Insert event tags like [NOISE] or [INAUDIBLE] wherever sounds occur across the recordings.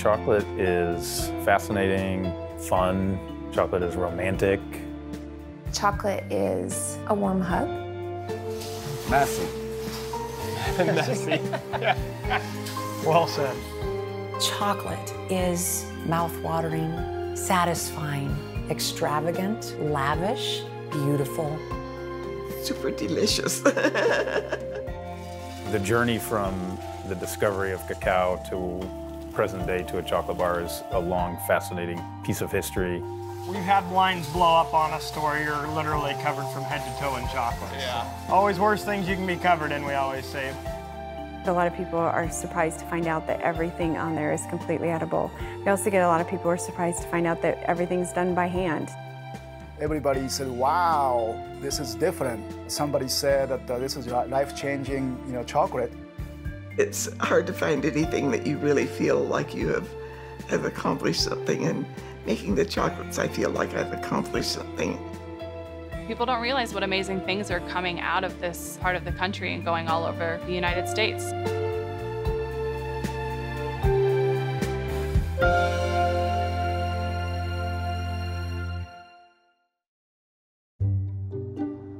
Chocolate is fascinating, fun. Chocolate is romantic. Chocolate is a warm hug. Messy. [LAUGHS] Messy. [LAUGHS] well said. Chocolate is mouth-watering, satisfying, extravagant, lavish, beautiful. Super delicious. [LAUGHS] The journey from the discovery of cacao to present day to a chocolate bar is a long, fascinating piece of history. We've had lines blow up on us to where you're literally covered from head to toe in chocolate. Yeah. Always worse things you can be covered in, we always say. A lot of people are surprised to find out that everything on there is completely edible. We also get a lot of people who are surprised to find out that everything's done by hand. Everybody said, wow, this is different. Somebody said that uh, this is life-changing, you know, chocolate. It's hard to find anything that you really feel like you have, have accomplished something. And making the chocolates, I feel like I've accomplished something. People don't realize what amazing things are coming out of this part of the country and going all over the United States.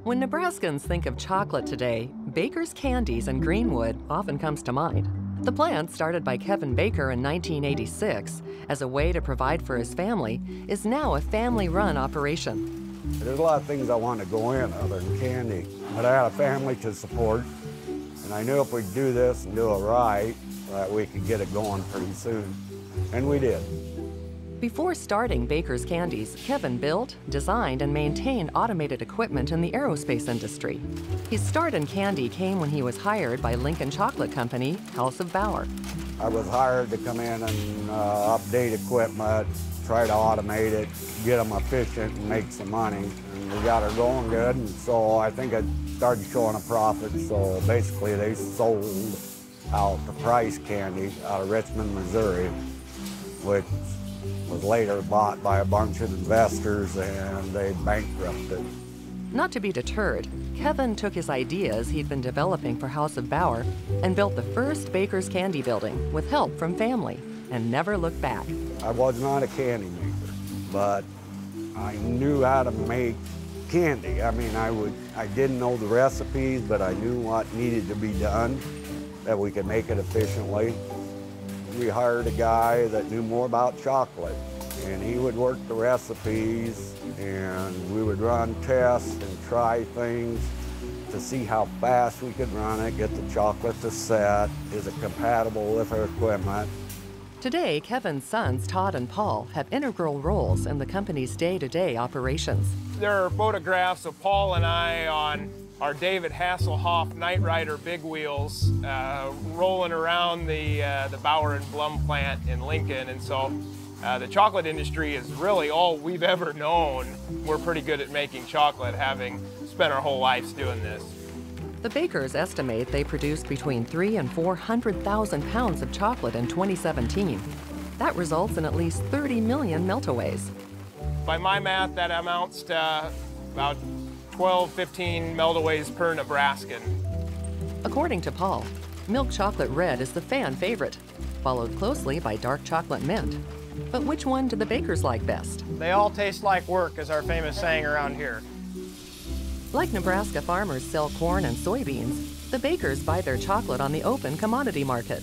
When Nebraskans think of chocolate today, Baker's Candies in Greenwood often comes to mind. The plant, started by Kevin Baker in 1986 as a way to provide for his family, is now a family-run operation. There's a lot of things I want to go in other than candy, but I had a family to support, and I knew if we'd do this and do it right, that we could get it going pretty soon, and we did. Before starting Baker's Candies, Kevin built, designed, and maintained automated equipment in the aerospace industry. His start in candy came when he was hired by Lincoln Chocolate Company, House of Bauer. I was hired to come in and uh, update equipment, try to automate it, get them efficient and make some money. And we got her going good, and so I think it started showing a profit. So basically they sold out the price candy out of Richmond, Missouri, which was later bought by a bunch of investors and they bankrupted. Not to be deterred, Kevin took his ideas he'd been developing for House of Bauer and built the first Baker's Candy Building with help from family and never looked back. I was not a candy maker, but I knew how to make candy. I mean, I would I didn't know the recipes, but I knew what needed to be done that we could make it efficiently we hired a guy that knew more about chocolate and he would work the recipes and we would run tests and try things to see how fast we could run it, get the chocolate to set, is it compatible with our equipment. Today, Kevin's sons, Todd and Paul, have integral roles in the company's day-to-day -day operations. There are photographs of Paul and I on our David Hasselhoff Knight Rider big wheels uh, rolling around the, uh, the Bauer and Blum plant in Lincoln. And so uh, the chocolate industry is really all we've ever known. We're pretty good at making chocolate, having spent our whole lives doing this. The bakers estimate they produced between three and 400,000 pounds of chocolate in 2017. That results in at least 30 million meltaways. By my math, that amounts to about 12, 15 meltaways per Nebraskan. According to Paul, milk chocolate red is the fan favorite, followed closely by dark chocolate mint. But which one do the bakers like best? They all taste like work, is our famous saying around here. Like Nebraska farmers sell corn and soybeans, the bakers buy their chocolate on the open commodity market.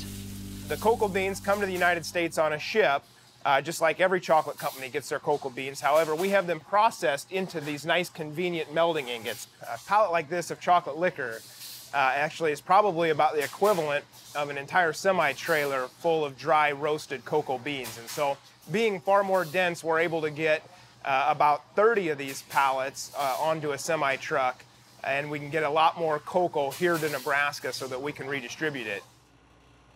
The cocoa beans come to the United States on a ship uh, just like every chocolate company gets their cocoa beans. However, we have them processed into these nice, convenient melting ingots. A pallet like this of chocolate liquor uh, actually is probably about the equivalent of an entire semi-trailer full of dry roasted cocoa beans. And so being far more dense, we're able to get uh, about 30 of these pallets uh, onto a semi-truck and we can get a lot more cocoa here to Nebraska so that we can redistribute it.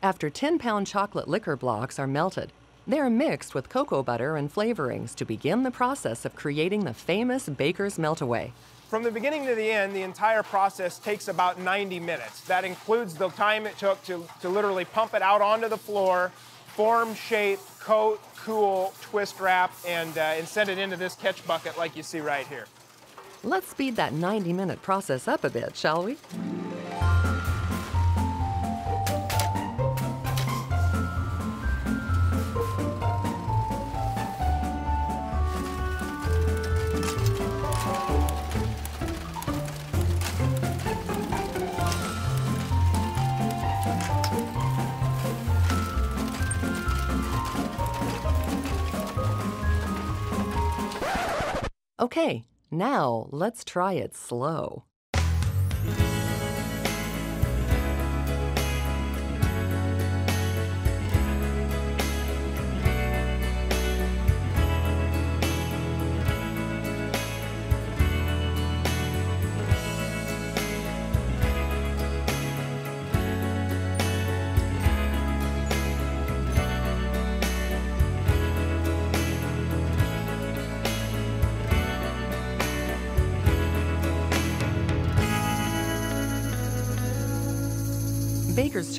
After 10-pound chocolate liquor blocks are melted, they are mixed with cocoa butter and flavorings to begin the process of creating the famous Baker's Meltaway. From the beginning to the end, the entire process takes about 90 minutes. That includes the time it took to, to literally pump it out onto the floor, form, shape, coat, cool, twist wrap, and, uh, and send it into this catch bucket like you see right here. Let's speed that 90 minute process up a bit, shall we? Okay, now let's try it slow.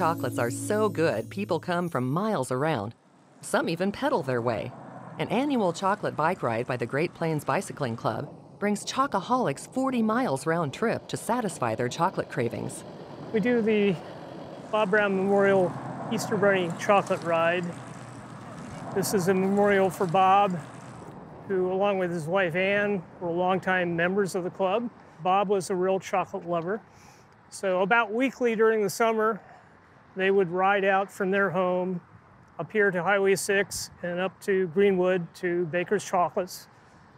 Chocolates are so good, people come from miles around. Some even pedal their way. An annual chocolate bike ride by the Great Plains Bicycling Club brings chocoholics 40 miles round trip to satisfy their chocolate cravings. We do the Bob Brown Memorial Easter Bunny Chocolate Ride. This is a memorial for Bob, who, along with his wife Ann, were longtime members of the club. Bob was a real chocolate lover. So, about weekly during the summer, they would ride out from their home up here to Highway 6 and up to Greenwood to Baker's Chocolates,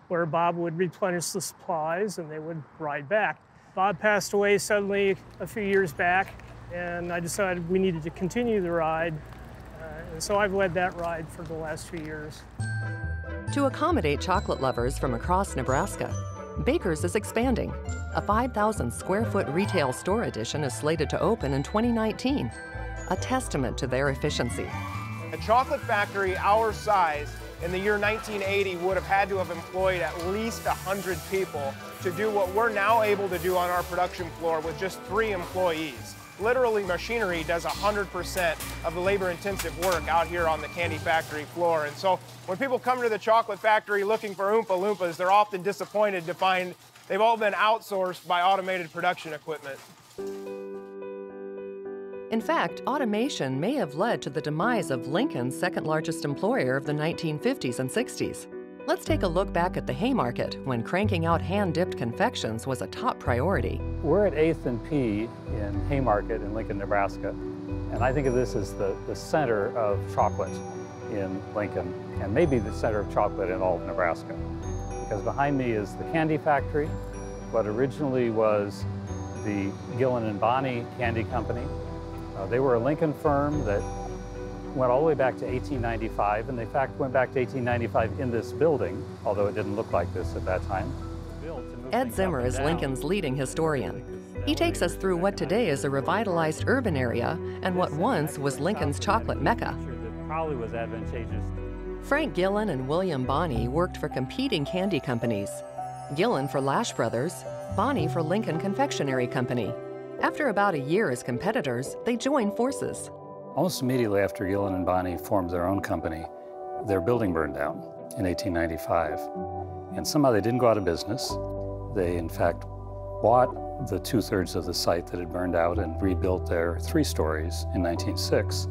where Bob would replenish the supplies and they would ride back. Bob passed away suddenly a few years back, and I decided we needed to continue the ride. Uh, and so I've led that ride for the last few years. To accommodate chocolate lovers from across Nebraska, Baker's is expanding. A 5,000 square foot retail store addition is slated to open in 2019, a testament to their efficiency. A chocolate factory our size in the year 1980 would have had to have employed at least 100 people to do what we're now able to do on our production floor with just three employees. Literally, machinery does 100% of the labor intensive work out here on the candy factory floor. And so when people come to the chocolate factory looking for Oompa Loompas, they're often disappointed to find they've all been outsourced by automated production equipment. In fact, automation may have led to the demise of Lincoln's second largest employer of the 1950s and 60s. Let's take a look back at the Haymarket when cranking out hand dipped confections was a top priority. We're at 8th and P in Haymarket in Lincoln, Nebraska, and I think of this as the, the center of chocolate in Lincoln, and maybe the center of chocolate in all of Nebraska. Because behind me is the candy factory, what originally was the Gillen and Bonnie Candy Company. Uh, they were a Lincoln firm that went all the way back to 1895, and they in fact went back to 1895 in this building, although it didn't look like this at that time. Ed Zimmer is Lincoln's leading historian. He takes us through what today is a revitalized urban area and what once was Lincoln's chocolate mecca. Probably was advantageous. Frank Gillen and William Bonney worked for competing candy companies. Gillen for Lash Brothers, Bonney for Lincoln Confectionery Company. After about a year as competitors, they joined forces. Almost immediately after Gillen and Bonney formed their own company, their building burned down in 1895. And somehow they didn't go out of business. They, in fact, bought the two thirds of the site that had burned out and rebuilt their three stories in 1906.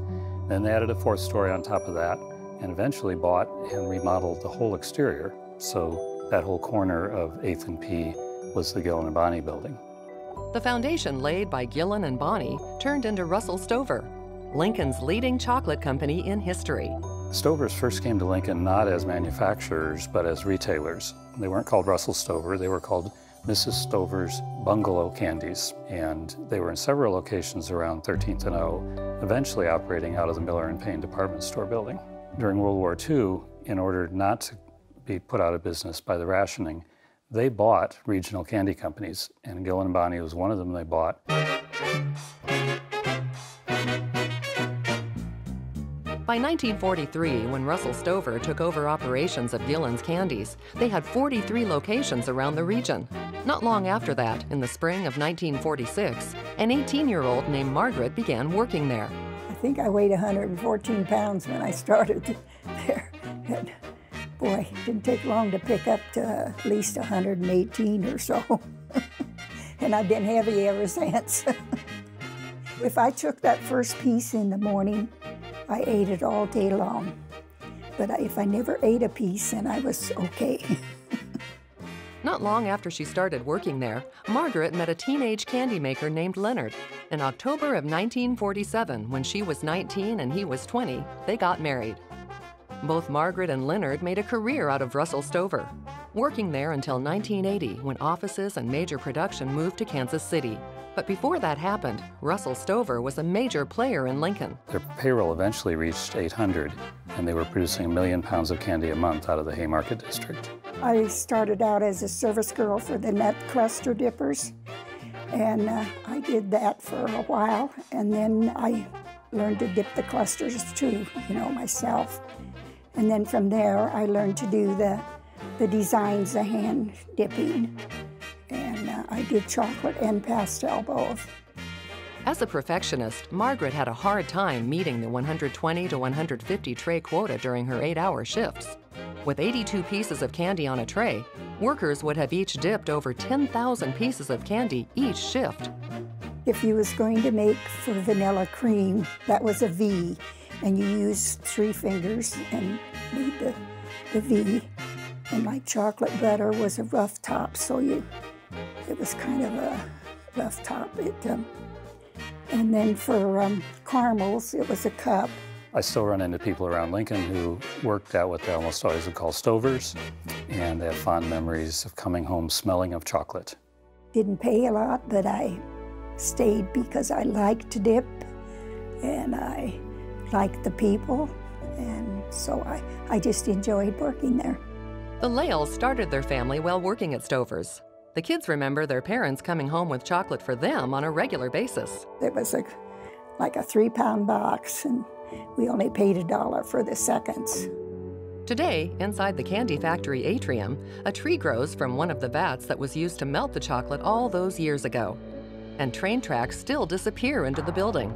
Then they added a fourth story on top of that and eventually bought and remodeled the whole exterior. So that whole corner of 8th and P was the Gillen and Bonney building. The foundation laid by Gillen and Bonney turned into Russell Stover, Lincoln's leading chocolate company in history. Stovers first came to Lincoln not as manufacturers, but as retailers. They weren't called Russell Stover, they were called Mrs. Stover's Bungalow Candies, and they were in several locations around 13th and O, eventually operating out of the Miller and Payne department store building. During World War II, in order not to be put out of business by the rationing, they bought regional candy companies, and Gillen and Bonnie was one of them they bought. By 1943, when Russell Stover took over operations of Gillen's Candies, they had 43 locations around the region. Not long after that, in the spring of 1946, an 18 year old named Margaret began working there. I think I weighed 114 pounds when I started [LAUGHS] there. And boy, it didn't take long to pick up to at least 118 or so. [LAUGHS] and I've been heavy ever since. [LAUGHS] if I took that first piece in the morning, I ate it all day long. But if I never ate a piece, then I was okay. [LAUGHS] Not long after she started working there, Margaret met a teenage candy maker named Leonard. In October of 1947, when she was 19 and he was 20, they got married. Both Margaret and Leonard made a career out of Russell Stover. working there until 1980 when offices and major production moved to Kansas City. But before that happened, Russell Stover was a major player in Lincoln. Their payroll eventually reached 800, and they were producing a million pounds of candy a month out of the Haymarket district. I started out as a service girl for the nut cluster dippers, and uh, I did that for a while, and then I learned to dip the clusters too, you know, myself. And then from there, I learned to do the, the designs, the hand dipping and I did chocolate and pastel both. As a perfectionist, Margaret had a hard time meeting the 120 to 150 tray quota during her eight hour shifts. With 82 pieces of candy on a tray, workers would have each dipped over 10,000 pieces of candy each shift. If you was going to make for vanilla cream, that was a V, and you used three fingers and made the, the V. And like chocolate butter was a rough top, so you it was kind of a rough top. It, um, and then for um, caramels, it was a cup. I still run into people around Lincoln who worked at what they almost always would call stovers, and they have fond memories of coming home smelling of chocolate. Didn't pay a lot, but I stayed because I liked to dip, and I liked the people, and so I, I just enjoyed working there. The Lales started their family while working at Stover's. The kids remember their parents coming home with chocolate for them on a regular basis. It was like, like a three pound box, and we only paid a dollar for the seconds. Today, inside the candy factory atrium, a tree grows from one of the vats that was used to melt the chocolate all those years ago. And train tracks still disappear into the building.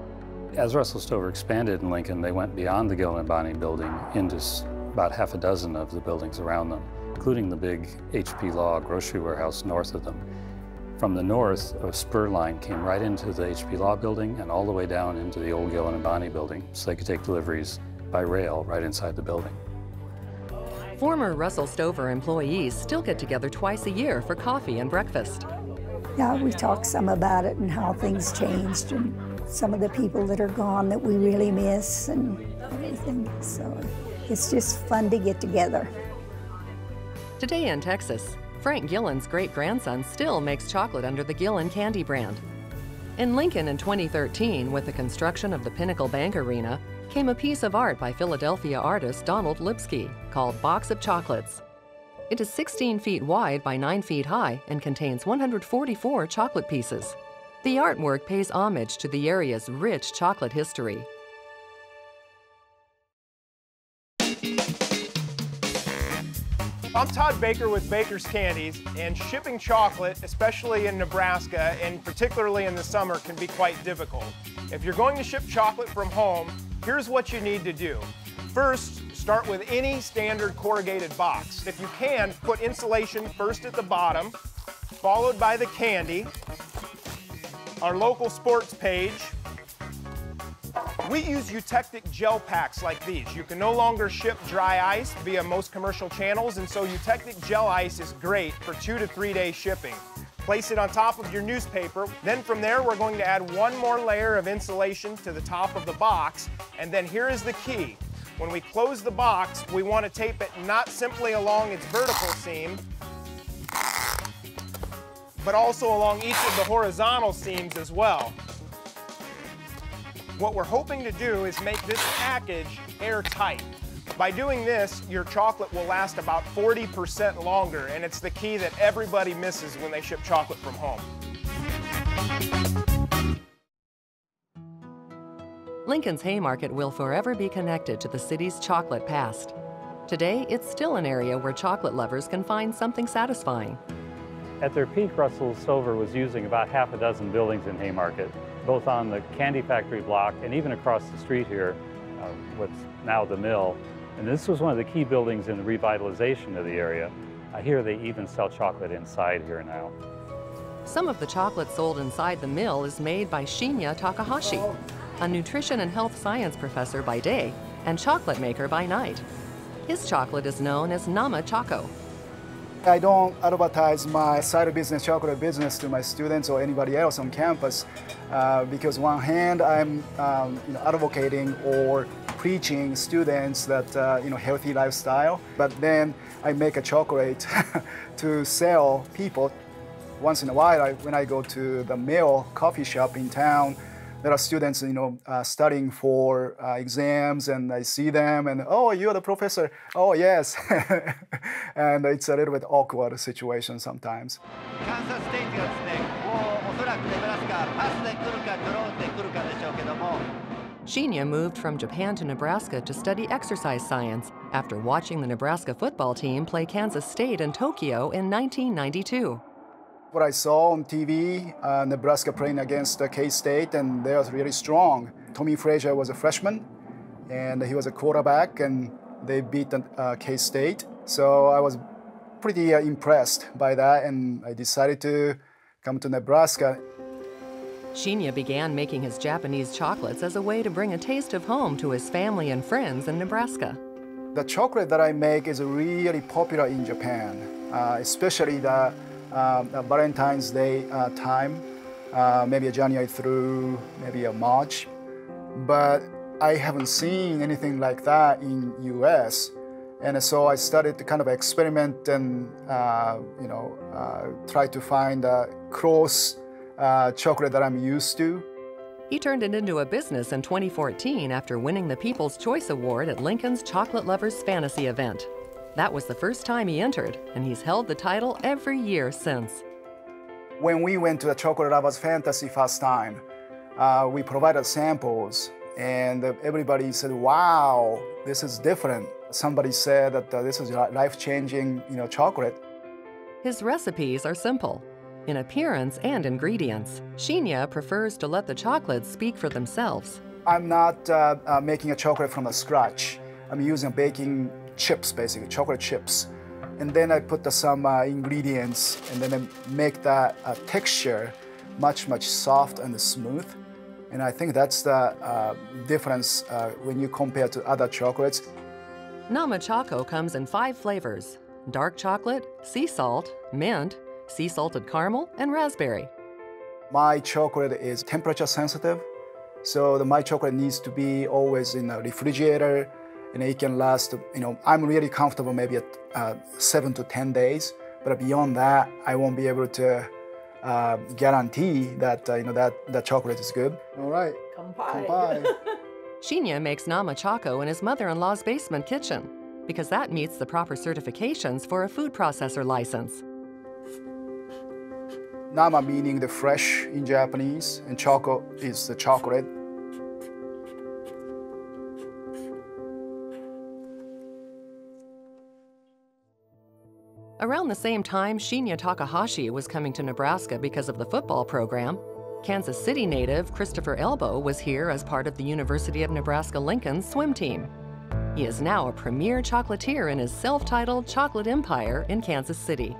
As Russell Stover expanded in Lincoln, they went beyond the Gillen and Bonnie building into about half a dozen of the buildings around them including the big HP Law grocery warehouse north of them. From the north, a spur line came right into the HP Law building and all the way down into the old Gillen and Bonnie building so they could take deliveries by rail right inside the building. Former Russell Stover employees still get together twice a year for coffee and breakfast. Yeah, we talk some about it and how things changed and some of the people that are gone that we really miss and everything. So it's just fun to get together. Today in Texas, Frank Gillen's great grandson still makes chocolate under the Gillen Candy brand. In Lincoln in 2013, with the construction of the Pinnacle Bank Arena, came a piece of art by Philadelphia artist Donald Lipski called Box of Chocolates. It is 16 feet wide by 9 feet high and contains 144 chocolate pieces. The artwork pays homage to the area's rich chocolate history. I'm Todd Baker with Baker's Candies, and shipping chocolate, especially in Nebraska, and particularly in the summer, can be quite difficult. If you're going to ship chocolate from home, here's what you need to do. First, start with any standard corrugated box. If you can, put insulation first at the bottom, followed by the candy, our local sports page, we use eutectic gel packs like these. You can no longer ship dry ice via most commercial channels, and so eutectic gel ice is great for two to three day shipping. Place it on top of your newspaper. Then from there, we're going to add one more layer of insulation to the top of the box. And then here is the key. When we close the box, we want to tape it not simply along its vertical seam, but also along each of the horizontal seams as well. What we're hoping to do is make this package airtight. By doing this, your chocolate will last about 40% longer, and it's the key that everybody misses when they ship chocolate from home. Lincoln's Haymarket will forever be connected to the city's chocolate past. Today, it's still an area where chocolate lovers can find something satisfying. At their peak, Russell Stover was using about half a dozen buildings in Haymarket both on the candy factory block and even across the street here, uh, what's now the mill. And this was one of the key buildings in the revitalization of the area. I hear they even sell chocolate inside here now. Some of the chocolate sold inside the mill is made by Shinya Takahashi, a nutrition and health science professor by day and chocolate maker by night. His chocolate is known as Nama Choco. I don't advertise my side business, chocolate business, to my students or anybody else on campus uh, because one hand I'm um, you know, advocating or preaching students that uh, you know healthy lifestyle. But then I make a chocolate [LAUGHS] to sell people. Once in a while, I, when I go to the Mill coffee shop in town, there are students, you know, uh, studying for uh, exams, and I see them, and oh, you're the professor. Oh, yes, [LAUGHS] and it's a little bit awkward situation sometimes. Shinya moved from Japan to Nebraska to study exercise science after watching the Nebraska football team play Kansas State in Tokyo in 1992 what I saw on TV, uh, Nebraska playing against uh, K-State, and they was really strong. Tommie Frazier was a freshman, and he was a quarterback, and they beat uh, K-State. So I was pretty uh, impressed by that, and I decided to come to Nebraska. Shinya began making his Japanese chocolates as a way to bring a taste of home to his family and friends in Nebraska. The chocolate that I make is really popular in Japan, uh, especially the Valentine's Day uh, time, uh, maybe a January through maybe a March. But I haven't seen anything like that in U.S. And so I started to kind of experiment and uh, you know uh, try to find a cross uh, chocolate that I'm used to. He turned it into a business in 2014 after winning the People's Choice Award at Lincoln's Chocolate Lovers Fantasy event. That was the first time he entered, and he's held the title every year since. When we went to the Chocolate Lovers Fantasy first time, uh, we provided samples, and everybody said, wow, this is different. Somebody said that uh, this is life-changing you know, chocolate. His recipes are simple. In appearance and ingredients, Shinya prefers to let the chocolates speak for themselves. I'm not uh, uh making a chocolate from scratch. I'm using baking chips, basically, chocolate chips. And then I put the, some uh, ingredients and then I make that uh, texture much, much soft and smooth. And I think that's the uh, difference uh, when you compare to other chocolates. Nama Choco comes in five flavors dark chocolate, sea salt, mint, sea salted caramel, and raspberry. My chocolate is temperature sensitive, so the, my chocolate needs to be always in a refrigerator and it can last, you know, I'm really comfortable maybe at uh, seven to 10 days, but beyond that, I won't be able to uh, guarantee that, uh, you know, that, that chocolate is good. All right. Kampai. [LAUGHS] Shinya makes Nama Choco in his mother-in-law's basement kitchen because that meets the proper certifications for a food processor license. Nama meaning the fresh in Japanese, and choco is the chocolate. Around the same time, Shinya Takahashi was coming to Nebraska because of the football program. Kansas City native Christopher Elbow was here as part of the University of Nebraska Lincoln's swim team. He is now a premier chocolatier in his self-titled chocolate empire in Kansas City.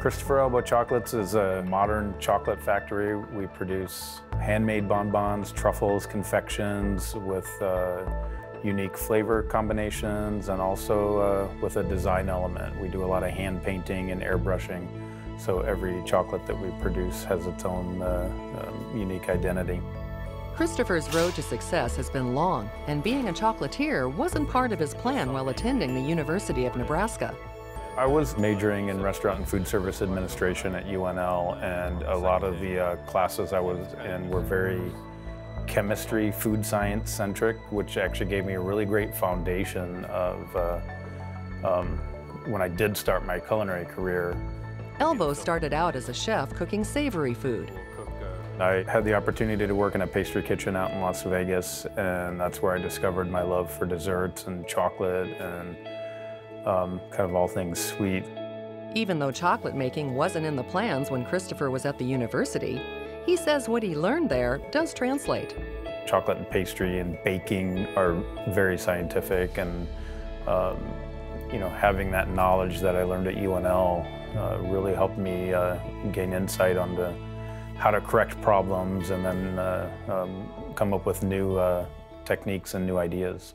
Christopher Elbow Chocolates is a modern chocolate factory. We produce handmade bonbons, truffles, confections with uh, unique flavor combinations and also uh, with a design element. We do a lot of hand painting and airbrushing, so every chocolate that we produce has its own uh, um, unique identity. Christopher's road to success has been long, and being a chocolatier wasn't part of his plan while attending the University of Nebraska. I was majoring in restaurant and food service administration at UNL, and a lot of the uh, classes I was in were very chemistry, food science centric, which actually gave me a really great foundation of uh, um, when I did start my culinary career. Elbow started out as a chef cooking savory food. I had the opportunity to work in a pastry kitchen out in Las Vegas, and that's where I discovered my love for desserts and chocolate and um, kind of all things sweet. Even though chocolate making wasn't in the plans when Christopher was at the university, he says what he learned there does translate. Chocolate and pastry and baking are very scientific and um, you know, having that knowledge that I learned at UNL uh, really helped me uh, gain insight onto how to correct problems and then uh, um, come up with new uh, techniques and new ideas.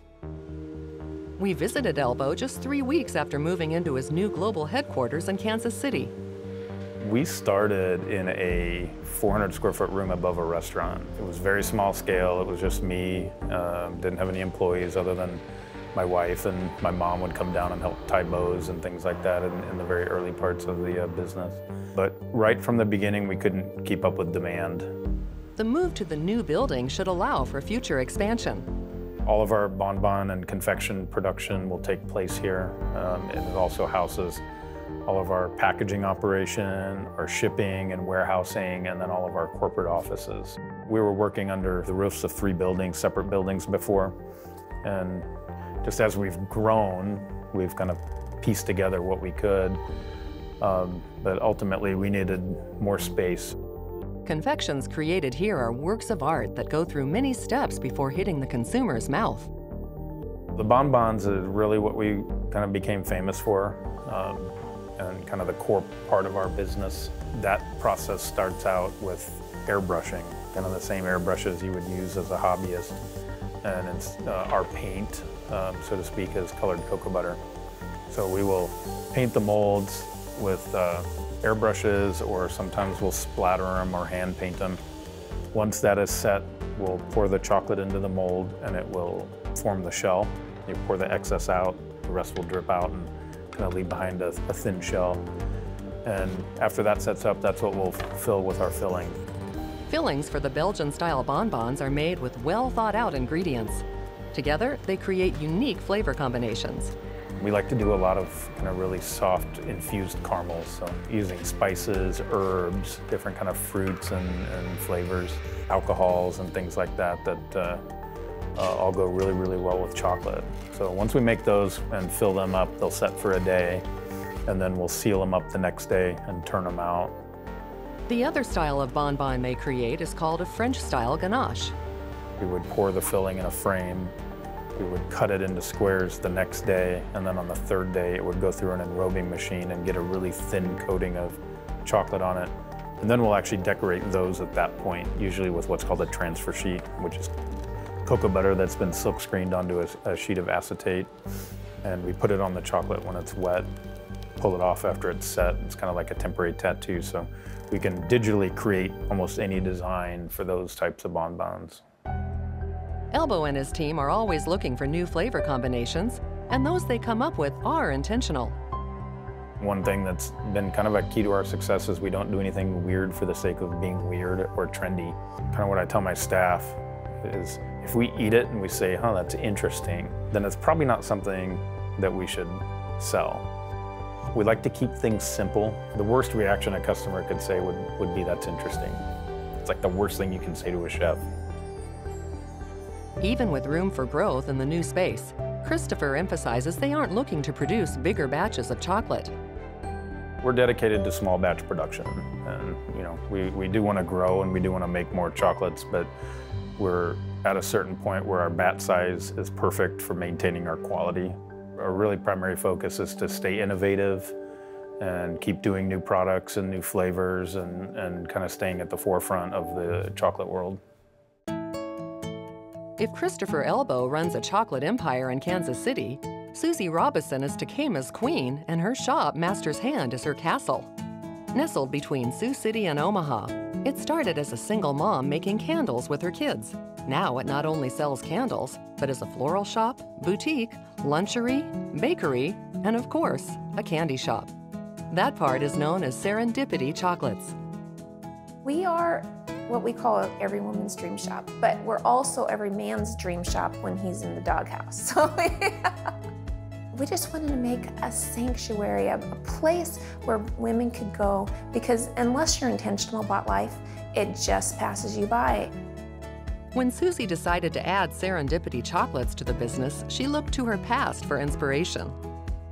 We visited Elbow just three weeks after moving into his new global headquarters in Kansas City We started in a 400 square foot room above a restaurant. It was very small scale. It was just me. Um, didn't have any employees other than my wife and my mom would come down and help tie bows and things like that in, in the very early parts of the uh, business. But right from the beginning, we couldn't keep up with demand. The move to the new building should allow for future expansion. All of our bonbon and confection production will take place here. Um, it also houses all of our packaging operation, our shipping and warehousing, and then all of our corporate offices. We were working under the roofs of three buildings, separate buildings before, and just as we've grown, we've kind of pieced together what we could, um, but ultimately we needed more space. Confections created here are works of art that go through many steps before hitting the consumer's mouth. The bonbons is really what we kind of became famous for. Um, and kind of the core part of our business. That process starts out with airbrushing, kind of the same airbrushes you would use as a hobbyist. And it's uh, our paint, um, so to speak, is colored cocoa butter. So we will paint the molds with uh, airbrushes or sometimes we'll splatter them or hand paint them. Once that is set, we'll pour the chocolate into the mold and it will form the shell. You pour the excess out, the rest will drip out and kind of leave behind a, a thin shell. And after that sets up, that's what we'll fill with our filling. Fillings for the Belgian-style bonbons are made with well thought out ingredients. Together, they create unique flavor combinations. We like to do a lot of kind of really soft infused caramels, so using spices, herbs, different kind of fruits and, and flavors, alcohols and things like that that uh, uh, all go really, really well with chocolate. So once we make those and fill them up, they'll set for a day, and then we'll seal them up the next day and turn them out. The other style of bonbon they create is called a French-style ganache. We would pour the filling in a frame, we would cut it into squares the next day, and then on the third day it would go through an enrobing machine and get a really thin coating of chocolate on it. And then we'll actually decorate those at that point, usually with what's called a transfer sheet, which is cocoa butter that's been silk screened onto a, a, sheet of acetate. And we put it on the chocolate when it's wet, pull it off after it's set. It's kind of like a temporary tattoo. So we can digitally create almost any design for those types of bonbons. Elbow and his team are always looking for new flavor combinations, and those they come up with are intentional. One thing that's been kind of a key to our success is we don't do anything weird for the sake of being weird or trendy. Kind of what I tell my staff is if we eat it and we say, huh, that's interesting, then it's probably not something that we should sell. We like to keep things simple. The worst reaction a customer could say would, would be, that's interesting. It's like the worst thing you can say to a chef. Even with room for growth in the new space, Christopher emphasizes they aren't looking to produce bigger batches of chocolate. We're dedicated to small batch production. And, you know, we, we do want to grow and we do want to make more chocolates, but we're at a certain point where our bat size is perfect for maintaining our quality. Our really primary focus is to stay innovative and keep doing new products and new flavors and, and kind of staying at the forefront of the chocolate world. If Christopher Elbow runs a chocolate empire in Kansas City, Susie Robison is Tekamah's queen and her shop, Master's Hand, is her castle. Nestled between Sioux City and Omaha, it started as a single mom making candles with her kids. Now it not only sells candles, but is a floral shop, boutique, lunchery, bakery, and of course, a candy shop. That part is known as Serendipity Chocolates. We are what we call every woman's dream shop, but we're also every man's dream shop when he's in the doghouse. [LAUGHS] So we just wanted to make a sanctuary, a, a place where women could go because unless you're intentional about life, it just passes you by. When Susie decided to add serendipity chocolates to the business, she looked to her past for inspiration.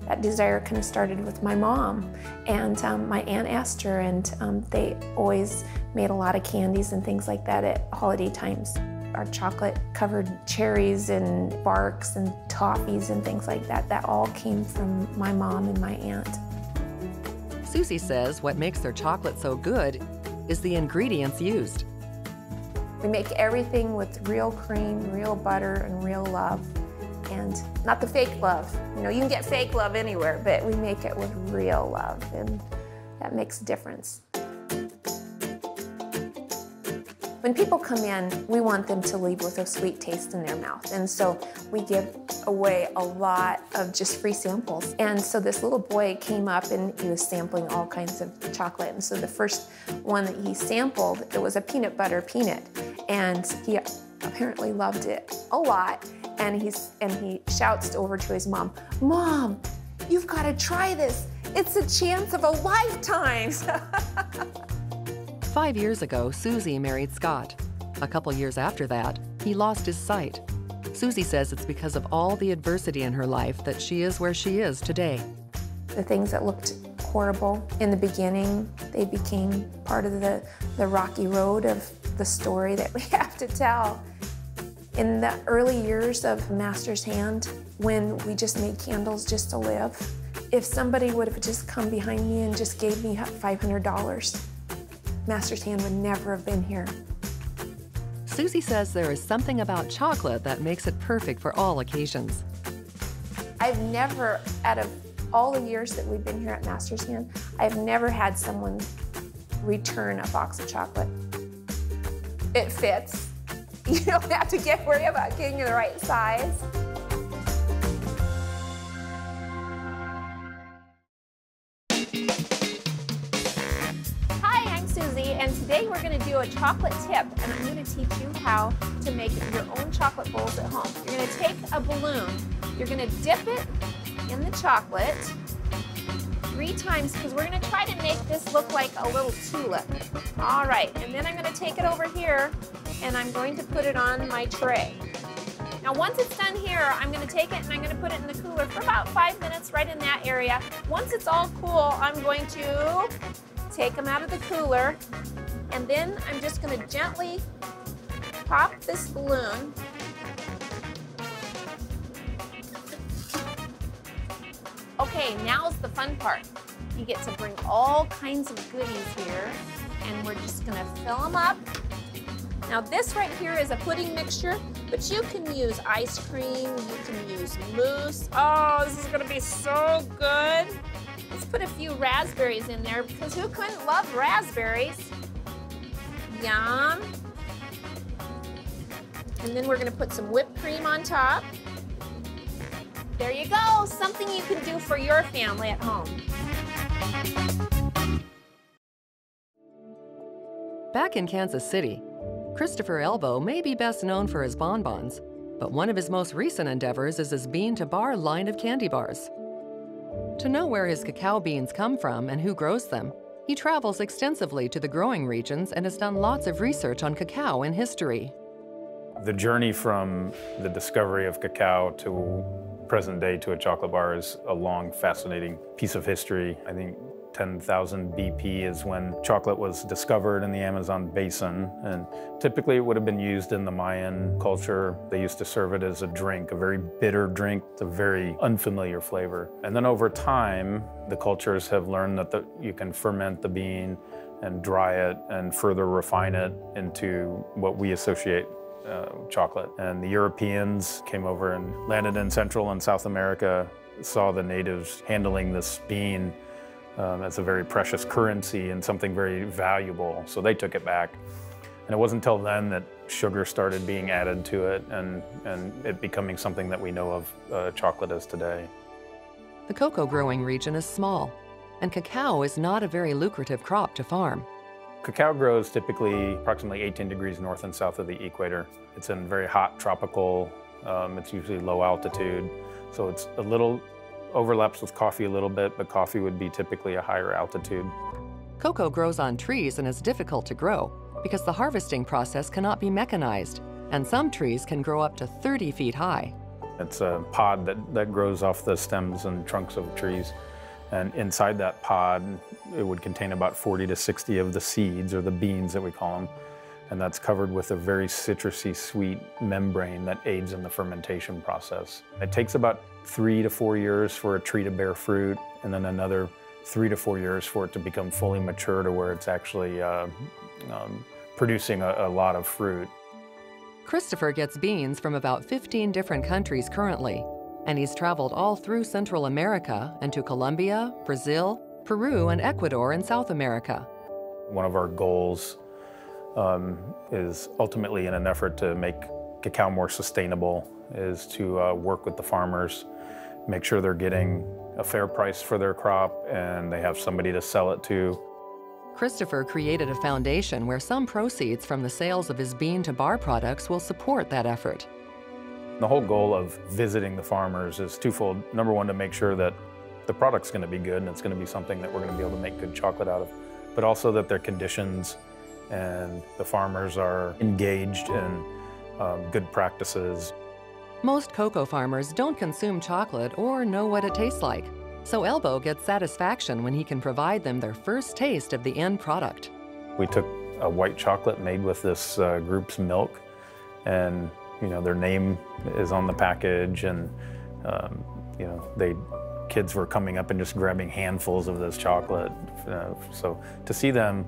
That desire kind of started with my mom and um, my Aunt Esther, and um, they always made a lot of candies and things like that at holiday times. Our chocolate covered cherries and barks and toffees and things like that, that all came from my mom and my aunt. Susie says what makes their chocolate so good is the ingredients used. We make everything with real cream, real butter, and real love. And not the fake love. You know, you can get fake love anywhere, but we make it with real love, and that makes a difference. When people come in, we want them to leave with a sweet taste in their mouth. And so we give away a lot of just free samples. And so this little boy came up and he was sampling all kinds of chocolate. And so the first one that he sampled, it was a peanut butter peanut. And he apparently loved it a lot. And he's and he shouts over to his mom, Mom, you've got to try this. It's a chance of a lifetime. [LAUGHS] Five years ago, Susie married Scott. A couple years after that, he lost his sight. Susie says it's because of all the adversity in her life that she is where she is today. The things that looked horrible in the beginning, they became part of the, the rocky road of the story that [LAUGHS] we have to tell. In the early years of Master's Hand, when we just made candles just to live, if somebody would have just come behind me and just gave me $500, Master's Hand would never have been here. Susie says there is something about chocolate that makes it perfect for all occasions. I've never, out of all the years that we've been here at Master's Hand, I've never had someone return a box of chocolate. It fits. [LAUGHS] You don't have to get worried about getting the right size. A chocolate tip, and I'm going to teach you how to make your own chocolate bowls at home. You're going to take a balloon, you're going to dip it in the chocolate three times because we're going to try to make this look like a little tulip. All right, and then I'm going to take it over here and I'm going to put it on my tray. Now once it's done here, I'm going to take it and I'm going to put it in the cooler for about five minutes right in that area. Once it's all cool, I'm going to take them out of the cooler and then I'm just going to gently pop this balloon Okay, now's the fun part. You get to bring all kinds of goodies here, and we're just gonna fill them up. Now this right here is a pudding mixture, but you can use ice cream, you can use mousse. Oh, this is gonna be so good. Let's put a few raspberries in there because who couldn't love raspberries? Yum. And then we're gonna put some whipped cream on top. There you go, something you can do for your family at home. Back in Kansas City, Christopher Elbow may be best known for his bonbons, but one of his most recent endeavors is his Bean to Bar line of candy bars. To know where his cacao beans come from and who grows them, he travels extensively to the growing regions and has done lots of research on cacao in history. The journey from the discovery of cacao to present day to a chocolate bar is a long, fascinating piece of history. I think 10,000 BP is when chocolate was discovered in the Amazon basin. And typically it would have been used in the Mayan culture. They used to serve it as a drink, a very bitter drink, a very unfamiliar flavor. And then over time, the cultures have learned that the, you can ferment the bean and dry it and further refine it into what we associate uh, chocolate. And the Europeans came over and landed in Central and South America, saw the natives handling this bean um, as a very precious currency and something very valuable. So they took it back. And it wasn't until then that sugar started being added to it and, and it becoming something that we know of uh, chocolate as today. The cocoa growing region is small, and cacao is not a very lucrative crop to farm. Cacao grows typically approximately 18 degrees north and south of the equator. It's in very hot tropical, um, it's usually low altitude, so it's a little overlaps with coffee a little bit, but coffee would be typically a higher altitude. Cocoa grows on trees and is difficult to grow because the harvesting process cannot be mechanized, and some trees can grow up to 30 feet high. It's a pod that, that grows off the stems and trunks of trees. And inside that pod, it would contain about 40 to 60 of the seeds, or the beans that we call them. And that's covered with a very citrusy, sweet membrane that aids in the fermentation process. It takes about three to four years for a tree to bear fruit, and then another three to four years for it to become fully mature to where it's actually uh, um, producing a, a lot of fruit. Christopher gets beans from about 15 different countries currently, and he's traveled all through Central America and to Colombia, Brazil, Peru, and Ecuador in South America. One of our goals um, is ultimately in an effort to make cacao more sustainable, is to uh, work with the farmers, make sure they're getting a fair price for their crop and they have somebody to sell it to. Christopher created a foundation where some proceeds from the sales of his bean to bar products will support that effort. The whole goal of visiting the farmers is twofold. Number one, to make sure that the product's going to be good and it's going to be something that we're going to be able to make good chocolate out of, but also that their conditions and the farmers are engaged in um, good practices. Most cocoa farmers don't consume chocolate or know what it tastes like. So Elbow gets satisfaction when he can provide them their first taste of the end product. We took a white chocolate made with this uh, group's milk, and you know their name is on the package, and um, you know they kids were coming up and just grabbing handfuls of this chocolate. Uh, so to see them,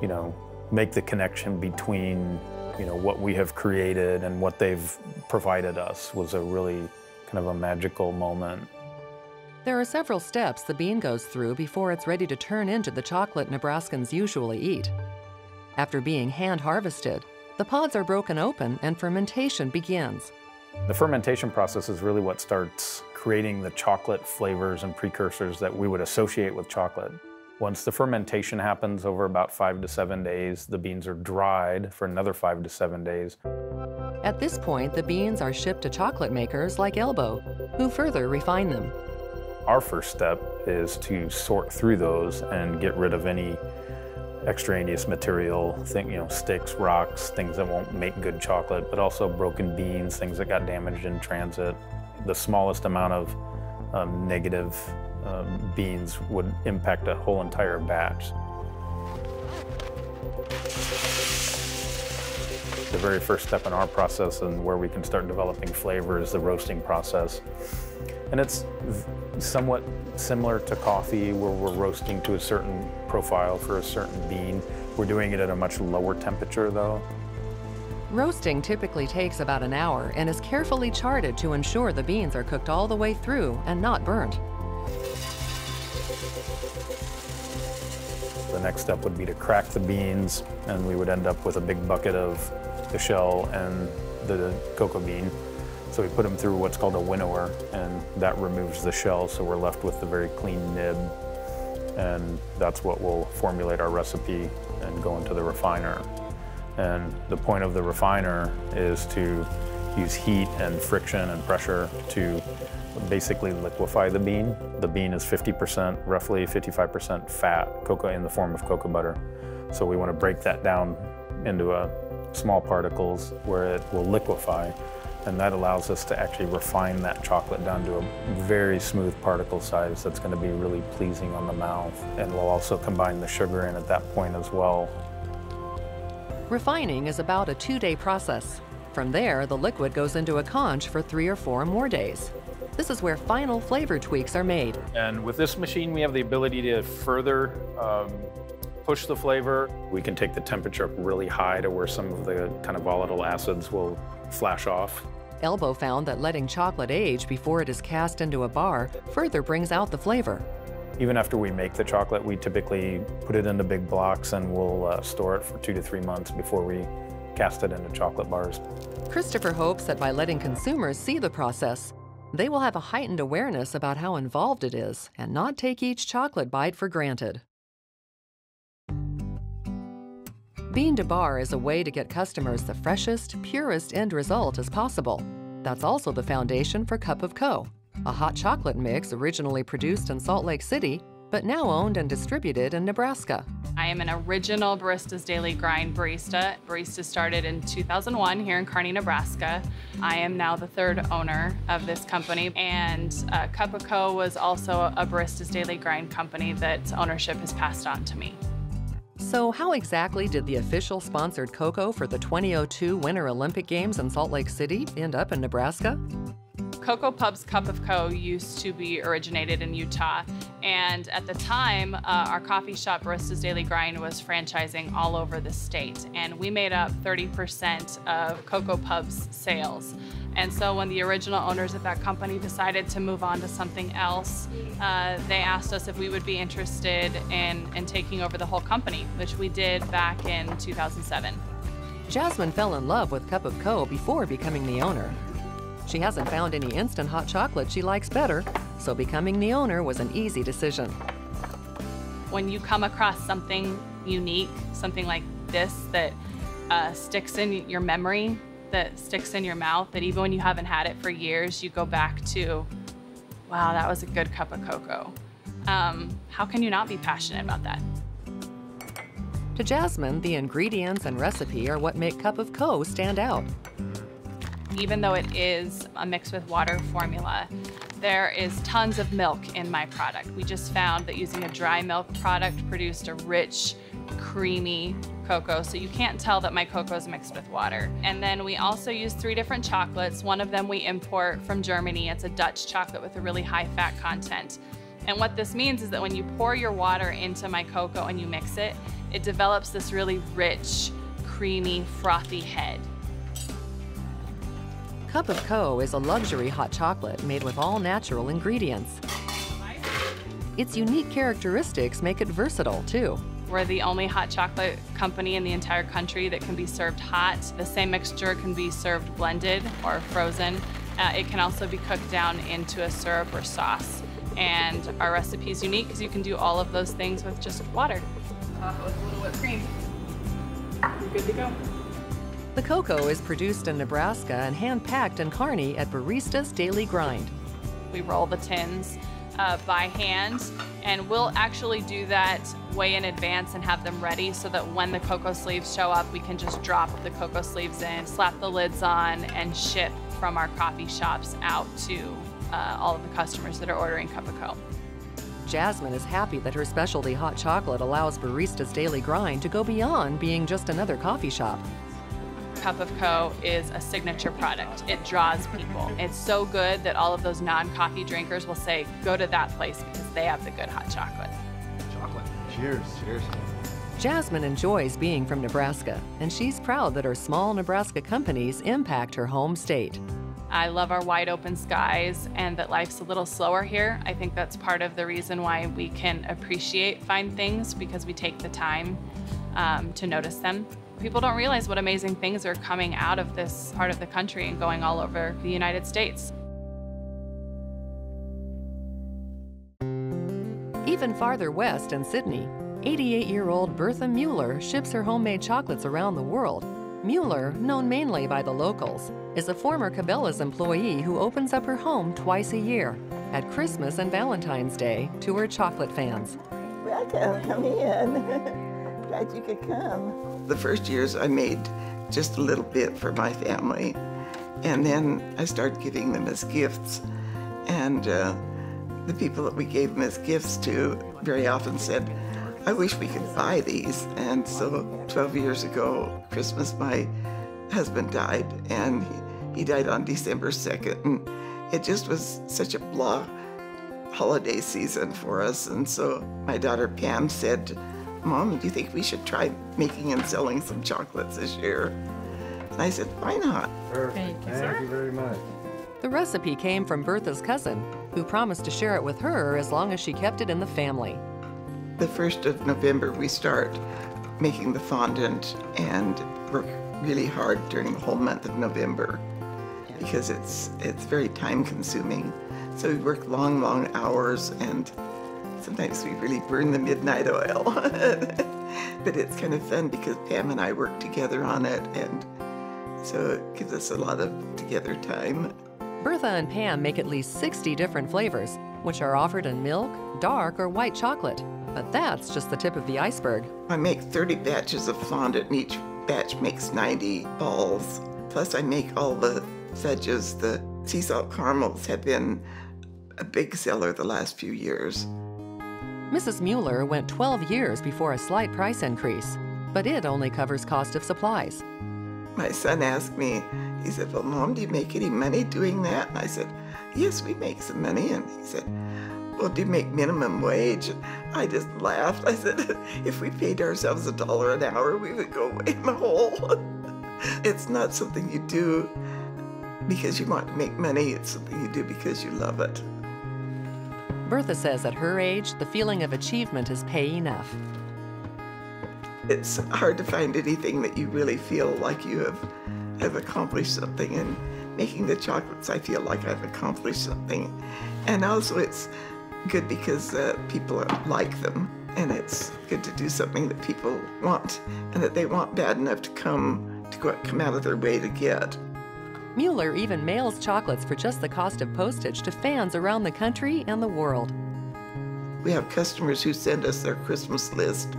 you know, make the connection between you know what we have created and what they've provided us was a really kind of a magical moment. There are several steps the bean goes through before it's ready to turn into the chocolate Nebraskans usually eat. After being hand harvested, the pods are broken open and fermentation begins. The fermentation process is really what starts creating the chocolate flavors and precursors that we would associate with chocolate. Once the fermentation happens over about five to seven days, the beans are dried for another five to seven days. At this point, the beans are shipped to chocolate makers like Elbow, who further refine them. Our first step is to sort through those and get rid of any extraneous material, think, you know, sticks, rocks, things that won't make good chocolate, but also broken beans, things that got damaged in transit. The smallest amount of um, negative um, beans would impact a whole entire batch. The very first step in our process and where we can start developing flavor is the roasting process. And it's somewhat similar to coffee where we're roasting to a certain profile for a certain bean. We're doing it at a much lower temperature though. Roasting typically takes about an hour and is carefully charted to ensure the beans are cooked all the way through and not burnt. Next step would be to crack the beans and we would end up with a big bucket of the shell and the cocoa bean. So we put them through what's called a winnower, and that removes the shell, so we're left with the very clean nib. And that's what will formulate our recipe and go into the refiner. And the point of the refiner is to use heat and friction and pressure to basically liquefy the bean. The bean is 50%, roughly 55% fat, cocoa in the form of cocoa butter. So we want to break that down into a small particles where it will liquefy and that allows us to actually refine that chocolate down to a very smooth particle size that's going to be really pleasing on the mouth. And we'll also combine the sugar in at that point as well. Refining is about a two-day process. From there, the liquid goes into a conch for three or four more days. This is where final flavor tweaks are made. And with this machine, we have the ability to further um, push the flavor. We can take the temperature up really high to where some of the kind of volatile acids will flash off. Elbow found that letting chocolate age before it is cast into a bar further brings out the flavor. Even after we make the chocolate, we typically put it into big blocks and we'll uh, store it for two to three months before we cast it into chocolate bars. Christopher hopes that by letting consumers see the process, they will have a heightened awareness about how involved it is and not take each chocolate bite for granted. Bean to bar is a way to get customers the freshest, purest end result as possible. That's also the foundation for Cup of Coa, a hot chocolate mix originally produced in Salt Lake City, but now owned and distributed in Nebraska. I am an original Barista's Daily Grind barista. Barista started in 2001 here in Kearney, Nebraska. I am now the third owner of this company, and uh, Cup of Coa was also a Barista's Daily Grind company that ownership has passed on to me. So, how exactly did the official sponsored cocoa for the 2002 Winter Olympic Games in Salt Lake City end up in Nebraska? Cocoa Pub's Cup of Coa used to be originated in Utah. And at the time, uh, our coffee shop, Barista's Daily Grind, was franchising all over the state. And we made up 30% of Cocoa Pub's sales. And so when the original owners of that company decided to move on to something else, uh, they asked us if we would be interested in, in taking over the whole company, which we did back in 2007. Jasmine fell in love with Cup of Coa before becoming the owner. She hasn't found any instant hot chocolate she likes better, so becoming the owner was an easy decision. When you come across something unique, something like this that uh, sticks in your memory, that sticks in your mouth, that even when you haven't had it for years, you go back to, wow, that was a good cup of cocoa. Um, how can you not be passionate about that? To Jasmine, the ingredients and recipe are what make Cup of Coa stand out. Even though it is a mix with water formula, there is tons of milk in my product. We just found that using a dry milk product produced a rich, creamy cocoa, so you can't tell that my cocoa is mixed with water. And then we also use three different chocolates. One of them we import from Germany. It's a Dutch chocolate with a really high fat content. And what this means is that when you pour your water into my cocoa and you mix it, it develops this really rich, creamy, frothy head. Cup of Coa is a luxury hot chocolate made with all natural ingredients. Its unique characteristics make it versatile, too. We're the only hot chocolate company in the entire country that can be served hot. The same mixture can be served blended or frozen. Uh, it can also be cooked down into a syrup or sauce. And our recipe is unique because you can do all of those things with just water. Top with a little whipped cream. You're good to go. The cocoa is produced in Nebraska and hand-packed in Kearney at Barista's Daily Grind. We roll the tins uh, by hand, and we'll actually do that way in advance and have them ready so that when the cocoa sleeves show up, we can just drop the cocoa sleeves in, slap the lids on, and ship from our coffee shops out to uh, all of the customers that are ordering Cup of Coa. Jasmine is happy that her specialty hot chocolate allows Barista's Daily Grind to go beyond being just another coffee shop. Cup of Coa is a signature product. It draws people. It's so good that all of those non-coffee drinkers will say, go to that place because they have the good hot chocolate. Chocolate. Cheers. Cheers. Jasmine enjoys being from Nebraska, and she's proud that her small Nebraska companies impact her home state. I love our wide open skies and that life's a little slower here. I think that's part of the reason why we can appreciate fine things because we take the time um, to notice them. People don't realize what amazing things are coming out of this part of the country and going all over the United States. Even farther west in Sidney, 88 year old Bertha Mueller ships her homemade chocolates around the world. Mueller, known mainly by the locals, is a former Cabela's employee who opens up her home twice a year, at Christmas and Valentine's Day, to her chocolate fans. Welcome, come [LAUGHS] in. [LAUGHS] Glad you could come. The first years I made just a little bit for my family, and then I started giving them as gifts. And uh, the people that we gave them as gifts to very often said, I wish we could buy these. And so 12 years ago, Christmas, my husband died, and he, he died on December 2nd. And it just was such a blah holiday season for us. And so my daughter Pam said, Mom, do you think we should try making and selling some chocolates this year? And I said, Why not? Perfect. Thank you very much. The recipe came from Bertha's cousin, who promised to share it with her as long as she kept it in the family. The 1st of November, we start making the fondant and work really hard during the whole month of November because it's, it's very time consuming. So we work long, long hours and sometimes we really burn the midnight oil. [LAUGHS] but it's kind of fun because Pam and I work together on it and so it gives us a lot of together time. Bertha and Pam make at least 60 different flavors, which are offered in milk, dark, or white chocolate. But that's just the tip of the iceberg. I make 30 batches of fondant and each batch makes 90 balls. Plus I make all the fudges. The sea salt caramels have been a big seller the last few years. Mrs. Mueller went 12 years before a slight price increase, but it only covers cost of supplies. My son asked me, he said, Well, Mom, do you make any money doing that? And I said, Yes, we make some money. And he said, Well, do you make minimum wage? And I just laughed. I said, [LAUGHS] If we paid ourselves a dollar an hour, we would go in the hole. [LAUGHS] it's not something you do because you want to make money. It's something you do because you love it. Bertha says at her age, the feeling of achievement is pay enough. It's hard to find anything that you really feel like you have, have accomplished something. And making the chocolates, I feel like I've accomplished something. And also, it's good because uh, people like them. And it's good to do something that people want and that they want bad enough to come to go, come out of their way to get. Mueller even mails chocolates for just the cost of postage to fans around the country and the world. We have customers who send us their Christmas list,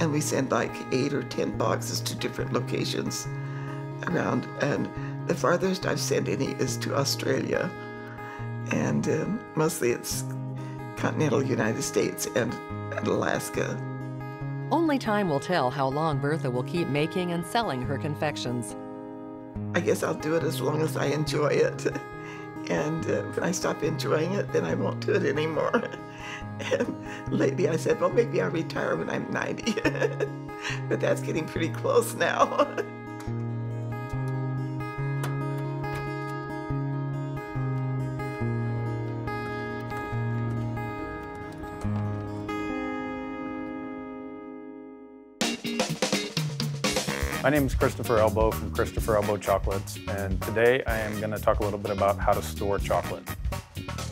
and we send like eight or ten boxes to different locations around. And the farthest I've sent any is to Australia, and um, mostly it's continental United States and, and Alaska. Only time will tell how long Bertha will keep making and selling her confections. I guess I'll do it as long as I enjoy it. [LAUGHS] And uh, when I stop enjoying it, then I won't do it anymore. [LAUGHS] And lately I said, well, maybe I'll retire when I'm 90. [LAUGHS] but that's getting pretty close now. My name is Christopher Elbow from Christopher Elbow Chocolates, and today I am going to talk a little bit about how to store chocolate.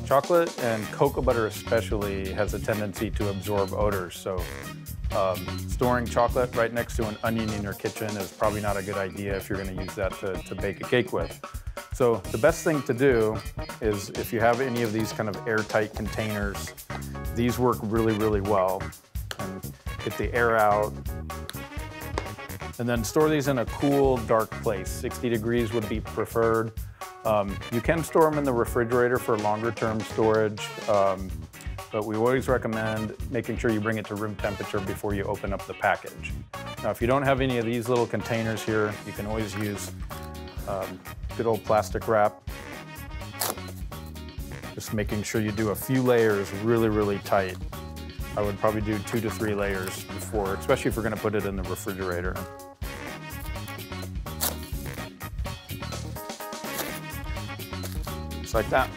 Chocolate and cocoa butter especially has a tendency to absorb odors, so um, storing chocolate right next to an onion in your kitchen is probably not a good idea if you're going to use that to, to bake a cake with. So the best thing to do is if you have any of these kind of airtight containers, these work really, really well. And get the air out, and then store these in a cool, dark place. 60 degrees would be preferred. Um, you can store them in the refrigerator for longer term storage, um, but we always recommend making sure you bring it to room temperature before you open up the package. Now, if you don't have any of these little containers here, you can always use um, good old plastic wrap. Just making sure you do a few layers really, really tight. I would probably do two to three layers before, especially if we're gonna put it in the refrigerator. Just like that.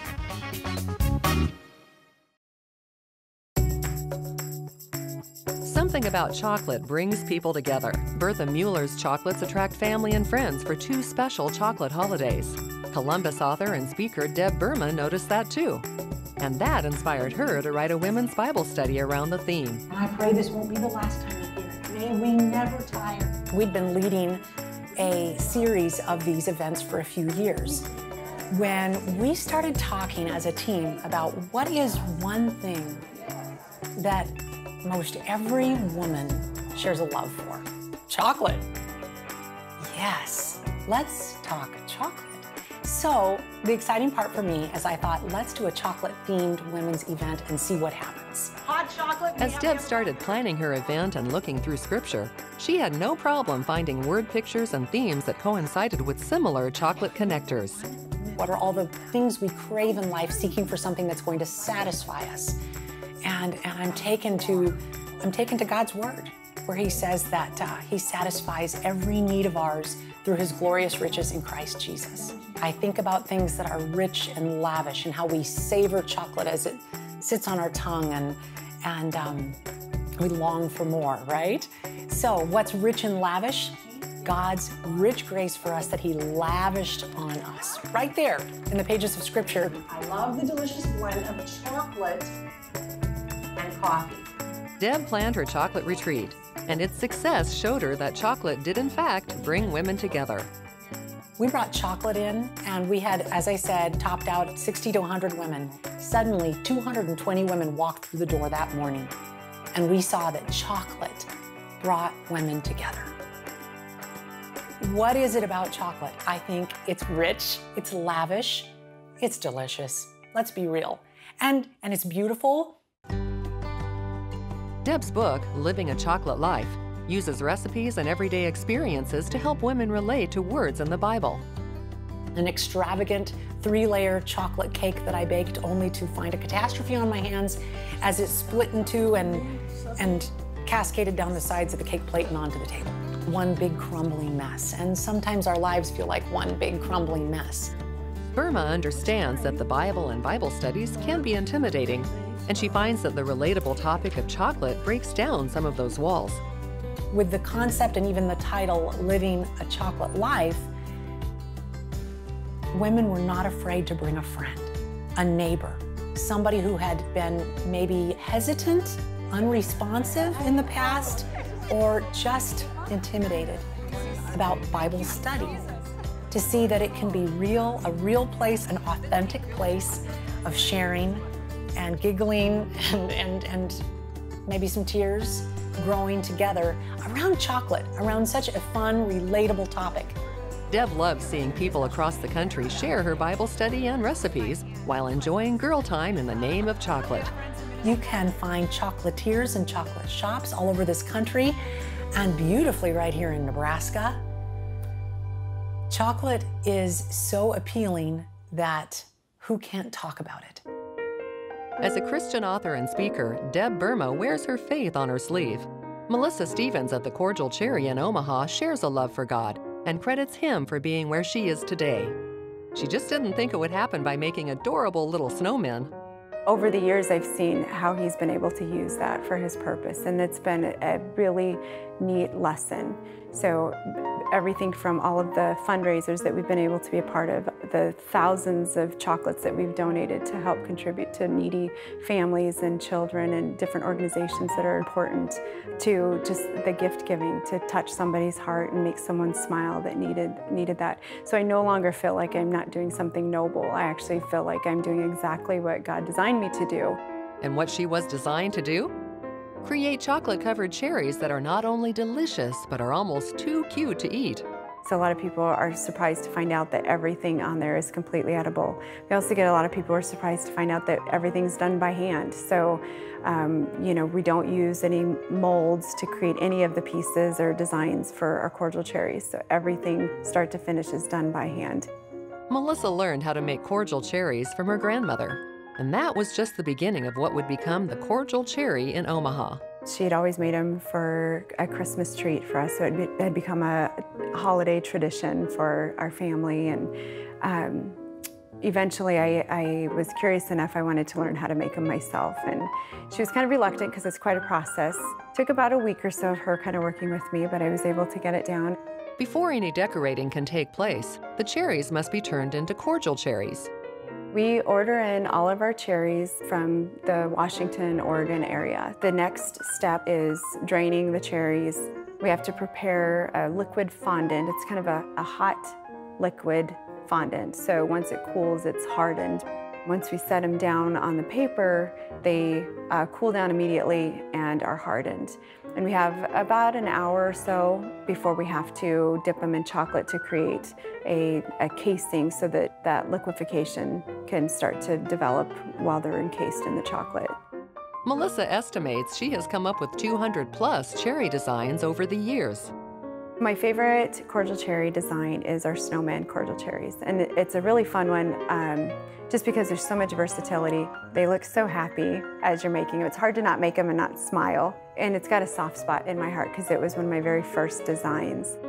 Something about chocolate brings people together. Bertha Mueller's chocolates attract family and friends for two special chocolate holidays. Columbus author and speaker Deb Burma noticed that too. And that inspired her to write a women's Bible study around the theme. And I pray this won't be the last time you hear it. May we never tire. We've been leading a series of these events for a few years. When we started talking as a team about what is one thing that most every woman shares a love for chocolate. Yes, let's talk chocolate. So, the exciting part for me is I thought, let's do a chocolate themed women's event and see what happens. Hot chocolate. As Deb started planning her event and looking through scripture, she had no problem finding word pictures and themes that coincided with similar chocolate connectors. What are all the things we crave in life, seeking for something that's going to satisfy us? And, and I'm taken to I'm taken to God's word, where He says that uh, He satisfies every need of ours through His glorious riches in Christ Jesus. I think about things that are rich and lavish, and how we savor chocolate as it sits on our tongue, and and um, we long for more, right? So, what's rich and lavish? God's rich grace for us that He lavished on us. Right there in the pages of Scripture. I love the delicious blend of chocolate and coffee. Deb planned her chocolate retreat, and its success showed her that chocolate did, in fact, bring women together. We brought chocolate in, and we had, as I said, topped out 60 to 100 women. Suddenly, 220 women walked through the door that morning, and we saw that chocolate brought women together. What is it about chocolate? I think it's rich, it's lavish, it's delicious. Let's be real. And, and it's beautiful. Deb's book, Living a Chocolate Life, uses recipes and everyday experiences to help women relate to words in the Bible. An extravagant three layer chocolate cake that I baked only to find a catastrophe on my hands as it split in two and, and cascaded down the sides of the cake plate and onto the table. One big crumbling mess. And sometimes our lives feel like one big crumbling mess. Burma understands that the Bible and Bible studies can be intimidating, and she finds that the relatable topic of chocolate breaks down some of those walls. With the concept and even the title, Living a Chocolate Life, women were not afraid to bring a friend, a neighbor, somebody who had been maybe hesitant, unresponsive in the past, or just intimidated about Bible study. To see that it can be real, a real place, an authentic place of sharing and giggling and, and, and maybe some tears growing together around chocolate, around such a fun, relatable topic. Deb loves seeing people across the country share her Bible study and recipes while enjoying girl time in the name of chocolate. You can find chocolatiers and chocolate shops all over this country and beautifully right here in Nebraska. Chocolate is so appealing that who can't talk about it? As a Christian author and speaker, Deb Burma wears her faith on her sleeve. Melissa Stevens at the Cordial Cherry in Omaha shares a love for God and credits him for being where she is today. She just didn't think it would happen by making adorable little snowmen. Over the years, I've seen how he's been able to use that for his purpose, and it's been a really neat lesson. So everything from all of the fundraisers that we've been able to be a part of, the thousands of chocolates that we've donated to help contribute to needy families and children and different organizations that are important, to just the gift giving, to touch somebody's heart and make someone smile that needed, needed that. So I no longer feel like I'm not doing something noble. I actually feel like I'm doing exactly what God designed me to do. And what she was designed to do? Create chocolate covered cherries that are not only delicious, but are almost too cute to eat. So a lot of people are surprised to find out that everything on there is completely edible. We also get a lot of people who are surprised to find out that everything's done by hand. So, um, you know, we don't use any molds to create any of the pieces or designs for our cordial cherries. So everything, start to finish, is done by hand. Melissa learned how to make cordial cherries from her grandmother. And that was just the beginning of what would become the Cordial Cherry in Omaha. She had always made them for a Christmas treat for us, so it had become a holiday tradition for our family. And um, eventually, I, I, was curious enough, I wanted to learn how to make them myself. And she was kind of reluctant because it's quite a process. It took about a week or so of her kind of working with me, but I was able to get it down. Before any decorating can take place, the cherries must be turned into cordial cherries. We order in all of our cherries from the Washington, Oregon area. The next step is draining the cherries. We have to prepare a liquid fondant. It's kind of a, a hot liquid fondant. So once it cools, it's hardened. Once we set them down on the paper, they uh, cool down immediately and are hardened. And we have about an hour or so before we have to dip them in chocolate to create a, a, casing so that that liquefaction can start to develop while they're encased in the chocolate. Melissa estimates she has come up with 200 plus cherry designs over the years. My favorite cordial cherry design is our snowman cordial cherries. And it's a really fun one um, just because there's so much versatility. They look so happy as you're making them. It's hard to not make them and not smile. And it's got a soft spot in my heart because it was one of my very first designs.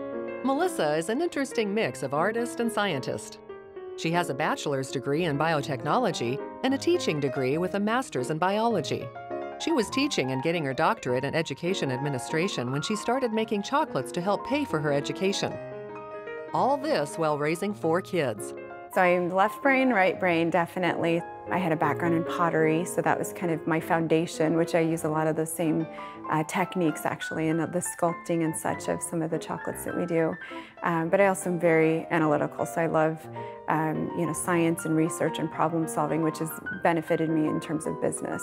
Melissa is an interesting mix of artist and scientist. She has a bachelor's degree in biotechnology and a teaching degree with a master's in biology. She was teaching and getting her doctorate in education administration when she started making chocolates to help pay for her education. All this while raising four kids. So I'm left brain, right brain, definitely. I had a background in pottery, so that was kind of my foundation, which I use a lot of the same uh, techniques actually in the sculpting and such of some of the chocolates that we do. Um, but I also am very analytical, so I love um, you know, science and research and problem solving, which has benefited me in terms of business.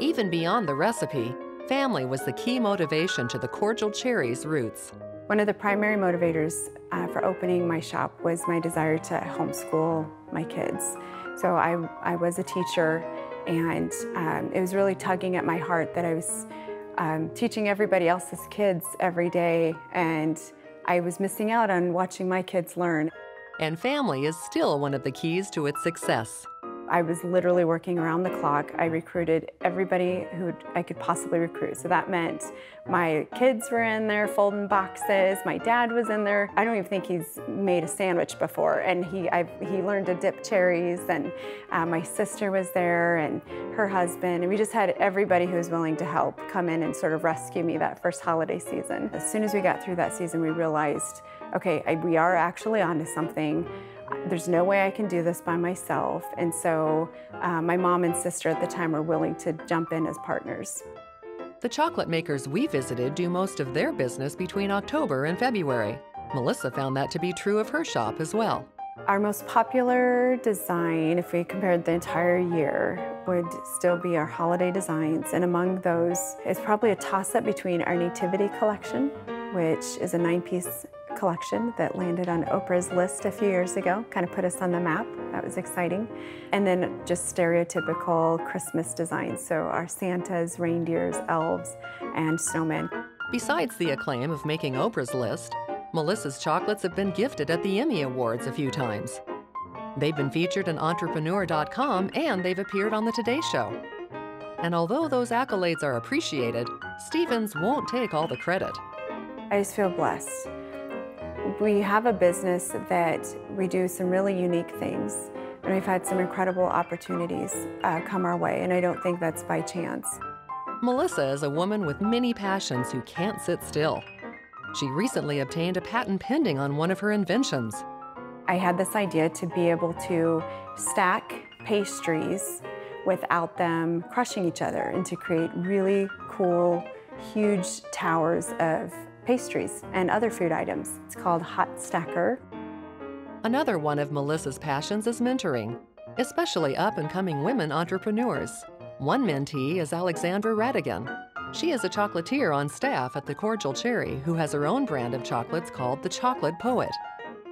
Even beyond the recipe, family was the key motivation to the Cordial Cherries roots. One of the primary motivators uh, for opening my shop was my desire to homeschool my kids. So I, I was a teacher and um, it was really tugging at my heart that I was um, teaching everybody else's kids every day and I was missing out on watching my kids learn. And family is still one of the keys to its success. I was literally working around the clock. I recruited everybody who I could possibly recruit. So that meant my kids were in there folding boxes. My dad was in there. I don't even think he's made a sandwich before. And he, i he learned to dip cherries. And uh, my sister was there and her husband. And we just had everybody who was willing to help come in and sort of rescue me that first holiday season. As soon as we got through that season, we realized, okay, I, we are actually onto something there's no way I can do this by myself. And so uh, my mom and sister at the time were willing to jump in as partners. The chocolate makers we visited do most of their business between October and February. Melissa found that to be true of her shop as well. Our most popular design, if we compared the entire year, would still be our holiday designs. And among those is probably a toss up between our Nativity collection, which is a nine piece collection that landed on Oprah's list a few years ago, kind of put us on the map. That was exciting. And then just stereotypical Christmas designs, so our Santas, reindeers, elves, and snowmen. Besides the acclaim of making Oprah's list, Melissa's chocolates have been gifted at the Emmy Awards a few times. They've been featured in Entrepreneur.com and they've appeared on The Today Show. And although those accolades are appreciated, Stevens won't take all the credit. I just feel blessed. We have a business that we do some really unique things, and we've had some incredible opportunities uh, come our way, and I don't think that's by chance. Melissa is a woman with many passions who can't sit still. She recently obtained a patent pending on one of her inventions. I had this idea to be able to stack pastries without them crushing each other and to create really cool, huge towers of pastries, and other food items. It's called Hot Stacker. Another one of Melissa's passions is mentoring, especially up and coming women entrepreneurs. One mentee is Alexandra Radigan. She is a chocolatier on staff at the Cordial Cherry who has her own brand of chocolates called the Chocolate Poet.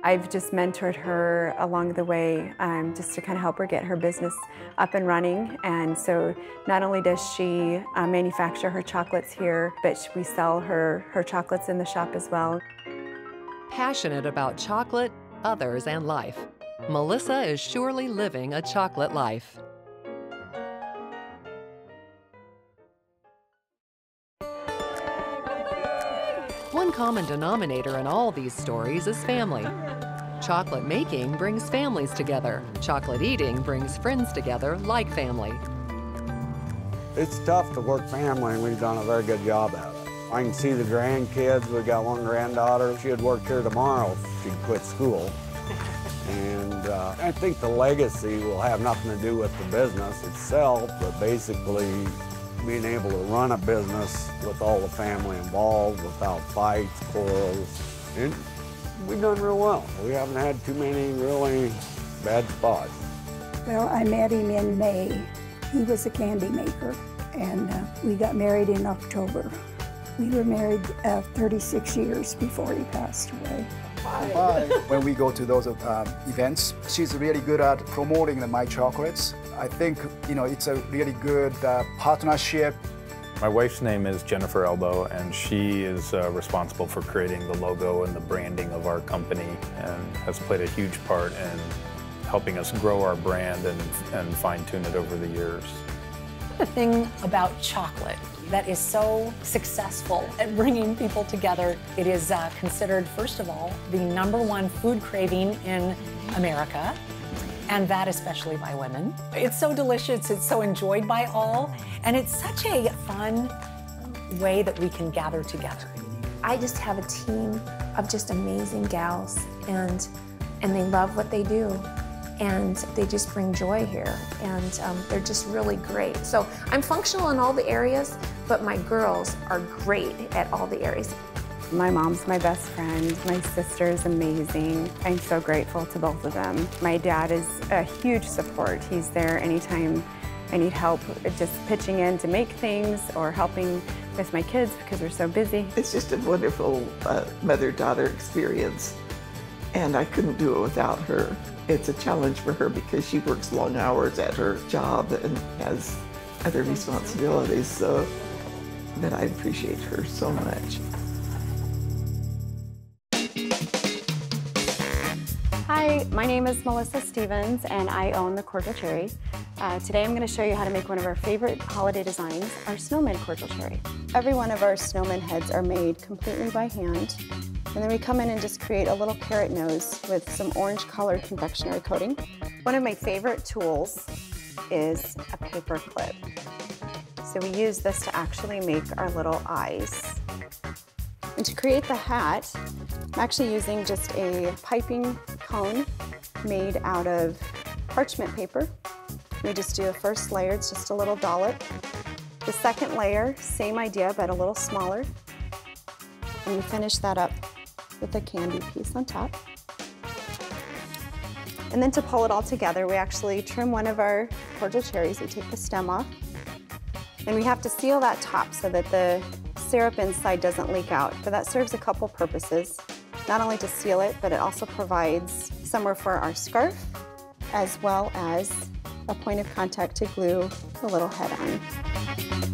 I've just mentored her along the way um, just to kind of help her get her business up and running. And so not only does she uh, manufacture her chocolates here, but we sell her, her chocolates in the shop as well. Passionate about chocolate, others, and life, Melissa is surely living a chocolate life. One common denominator in all these stories is family. Chocolate making brings families together. Chocolate eating brings friends together like family. It's tough to work family, and we've done a very good job at it. I can see the grandkids. We've got one granddaughter. She'd work here tomorrow if she'd quit school. And uh, I think the legacy will have nothing to do with the business itself, but basically being able to run a business with all the family involved without fights, quarrels. And we've done real well. We haven't had too many really bad spots. Well, I met him in May. He was a candy maker, and uh, we got married in October. We were married uh, 36 years before he passed away. When we go to those um, events, she's really good at promoting the My Chocolates. I think you know it's a really good uh, partnership. My wife's name is Jennifer Elbow, and she is uh, responsible for creating the logo and the branding of our company, and has played a huge part in helping us grow our brand and, and fine tune it over the years. The thing about chocolate that is so successful at bringing people together. It is uh, considered, first of all, the number one food craving in America, and that especially by women. It's so delicious, it's so enjoyed by all, and it's such a fun way that we can gather together. I just have a team of just amazing gals, and and they love what they do and they just bring joy here and um, they're just really great. So I'm functional in all the areas, but my girls are great at all the areas. My mom's my best friend. My sister is amazing. I'm so grateful to both of them. My dad is a huge support. He's there anytime I need help just pitching in to make things or helping with my kids because we're so busy. It's just a wonderful uh, mother-daughter experience and I couldn't do it without her. It's a challenge for her because she works long hours at her job and has other responsibilities, so that I appreciate her so much. Hi, my name is Melissa Stevens and I own the Cordial Cherry. Uh, today I'm going to show you how to make one of our favorite holiday designs, our snowman cordial cherry. Every one of our snowman heads are made completely by hand and then we come in and just create a little carrot nose with some orange colored confectionery coating. One of my favorite tools is a paper clip. So we use this to actually make our little eyes. And to create the hat, I'm actually using just a piping cone made out of parchment paper. We just do a first layer, it's just a little dollop. The second layer, same idea, but a little smaller. And we finish that up with a candy piece on top. And then to pull it all together, we actually trim one of our cordial cherries. We take the stem off. And we have to seal that top so that the syrup inside doesn't leak out. But that serves a couple purposes. Not only to seal it, but it also provides somewhere for our scarf, as well as a point of contact to glue the little head on.